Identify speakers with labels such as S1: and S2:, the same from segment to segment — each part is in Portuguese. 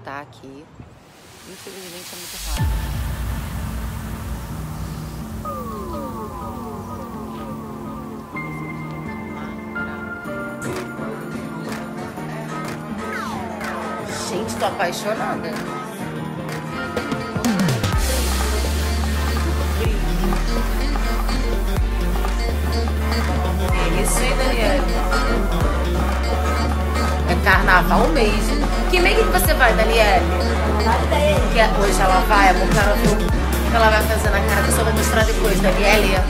S1: jantar aqui. Infelizmente é muito rápido. Gente, tô apaixonada. É isso aí, Daniela. É carnaval mesmo. Que meio que você vai, Daniela? Que é- hoje ela vai, amor, que ela viu o que ela vai fazer na cara, que eu só vou mostrar depois, Daniela.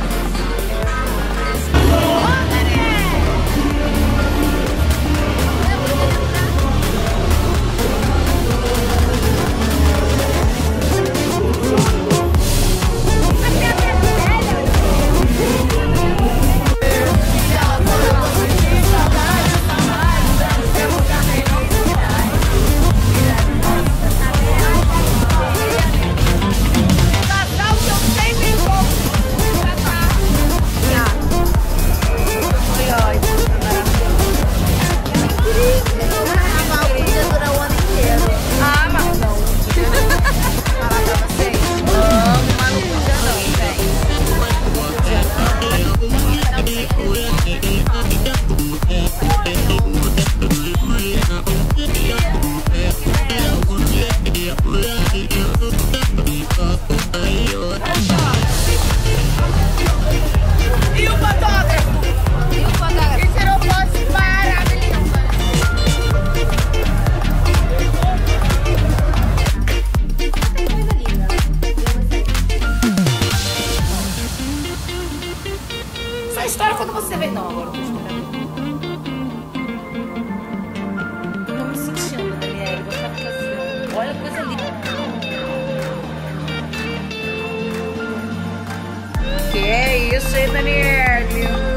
S1: Essa história quando você vê. Não, agora eu tô esperando. Tô me sentindo, Daniela. Vou ficar. Olha que coisa linda. Que é isso, hein, Daniela?